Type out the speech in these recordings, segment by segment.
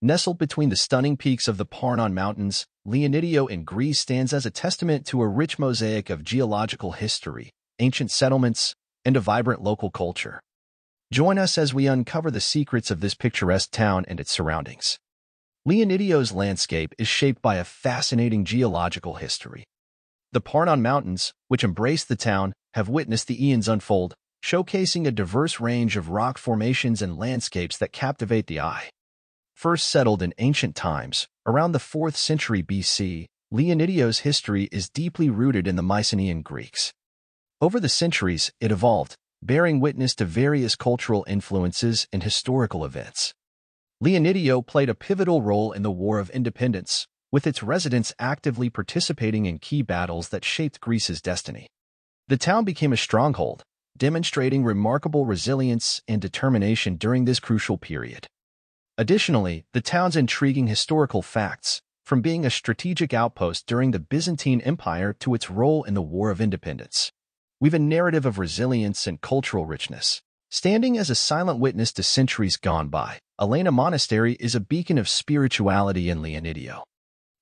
Nestled between the stunning peaks of the Parnon Mountains, Leonidio in Greece stands as a testament to a rich mosaic of geological history, ancient settlements, and a vibrant local culture. Join us as we uncover the secrets of this picturesque town and its surroundings. Leonidio's landscape is shaped by a fascinating geological history. The Parnon Mountains, which embrace the town, have witnessed the eons unfold, showcasing a diverse range of rock formations and landscapes that captivate the eye. First settled in ancient times, around the 4th century BC, Leonidio's history is deeply rooted in the Mycenaean Greeks. Over the centuries, it evolved, bearing witness to various cultural influences and historical events. Leonidio played a pivotal role in the War of Independence, with its residents actively participating in key battles that shaped Greece's destiny. The town became a stronghold, demonstrating remarkable resilience and determination during this crucial period. Additionally, the town's intriguing historical facts, from being a strategic outpost during the Byzantine Empire to its role in the War of Independence. Weave a narrative of resilience and cultural richness. Standing as a silent witness to centuries gone by, Elena Monastery is a beacon of spirituality in Leonidio.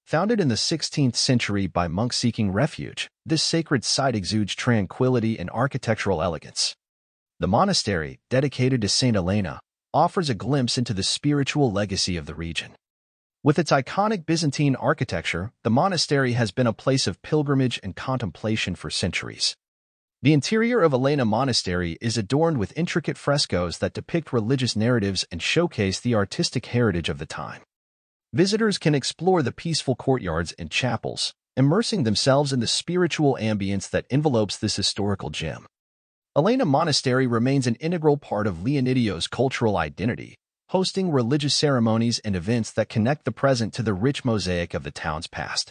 Founded in the 16th century by monks seeking refuge, this sacred site exudes tranquility and architectural elegance. The monastery, dedicated to St. Elena, offers a glimpse into the spiritual legacy of the region. With its iconic Byzantine architecture, the monastery has been a place of pilgrimage and contemplation for centuries. The interior of Elena Monastery is adorned with intricate frescoes that depict religious narratives and showcase the artistic heritage of the time. Visitors can explore the peaceful courtyards and chapels, immersing themselves in the spiritual ambience that envelopes this historical gem. Elena Monastery remains an integral part of Leonidio's cultural identity, hosting religious ceremonies and events that connect the present to the rich mosaic of the town's past.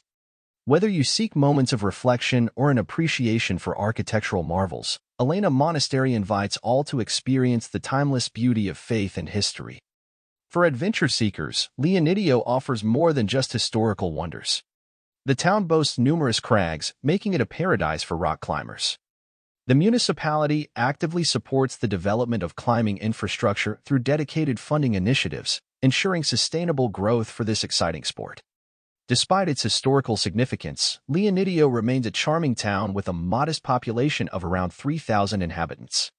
Whether you seek moments of reflection or an appreciation for architectural marvels, Elena Monastery invites all to experience the timeless beauty of faith and history. For adventure seekers, Leonidio offers more than just historical wonders. The town boasts numerous crags, making it a paradise for rock climbers. The municipality actively supports the development of climbing infrastructure through dedicated funding initiatives, ensuring sustainable growth for this exciting sport. Despite its historical significance, Leonidio remains a charming town with a modest population of around 3,000 inhabitants.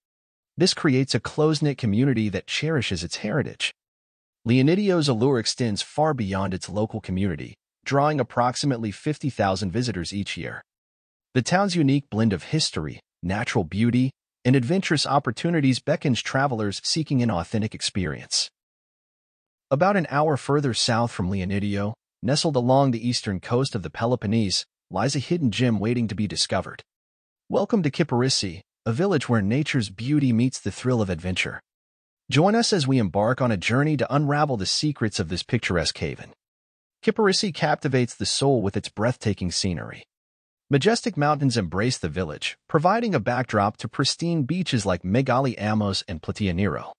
This creates a close-knit community that cherishes its heritage. Leonidio's allure extends far beyond its local community, drawing approximately 50,000 visitors each year. The town's unique blend of history, natural beauty, and adventurous opportunities beckons travelers seeking an authentic experience. About an hour further south from Leonidio, nestled along the eastern coast of the Peloponnese, lies a hidden gem waiting to be discovered. Welcome to Kyparissi, a village where nature's beauty meets the thrill of adventure. Join us as we embark on a journey to unravel the secrets of this picturesque haven. Kyparissi captivates the soul with its breathtaking scenery. Majestic mountains embrace the village, providing a backdrop to pristine beaches like Megali Ammos and Platia Nero.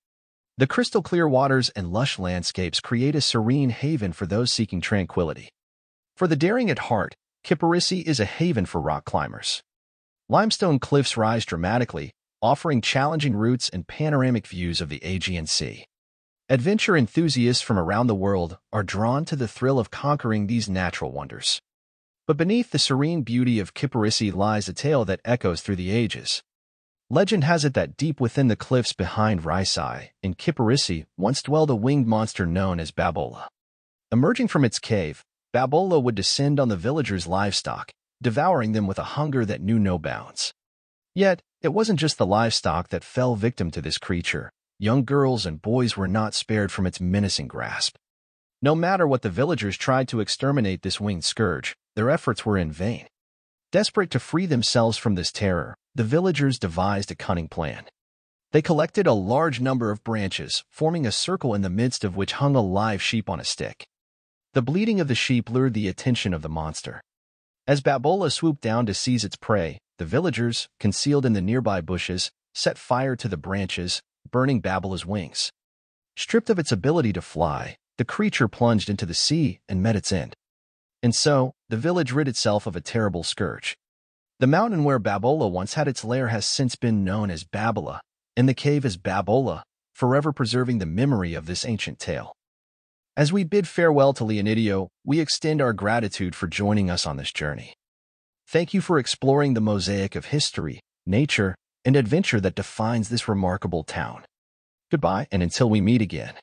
The crystal-clear waters and lush landscapes create a serene haven for those seeking tranquility. For the daring at heart, Kyparissi is a haven for rock climbers. Limestone cliffs rise dramatically, offering challenging routes and panoramic views of the Aegean Sea. Adventure enthusiasts from around the world are drawn to the thrill of conquering these natural wonders. But beneath the serene beauty of Kyparissi lies a tale that echoes through the ages. Legend has it that deep within the cliffs behind Raisai, in Kyparissi, once dwelled a winged monster known as Babola. Emerging from its cave, Babola would descend on the villagers' livestock, devouring them with a hunger that knew no bounds. Yet, it wasn't just the livestock that fell victim to this creature. Young girls and boys were not spared from its menacing grasp. No matter what the villagers tried to exterminate this winged scourge, their efforts were in vain. Desperate to free themselves from this terror, the villagers devised a cunning plan. They collected a large number of branches, forming a circle in the midst of which hung a live sheep on a stick. The bleating of the sheep lured the attention of the monster. As Babola swooped down to seize its prey, the villagers, concealed in the nearby bushes, set fire to the branches, burning Babola's wings. Stripped of its ability to fly, the creature plunged into the sea and met its end. And so, the village rid itself of a terrible scourge. The mountain where Babola once had its lair has since been known as Babola, and the cave as Babola, forever preserving the memory of this ancient tale. As we bid farewell to Leonidio, we extend our gratitude for joining us on this journey. Thank you for exploring the mosaic of history, nature, and adventure that defines this remarkable town. Goodbye, and until we meet again.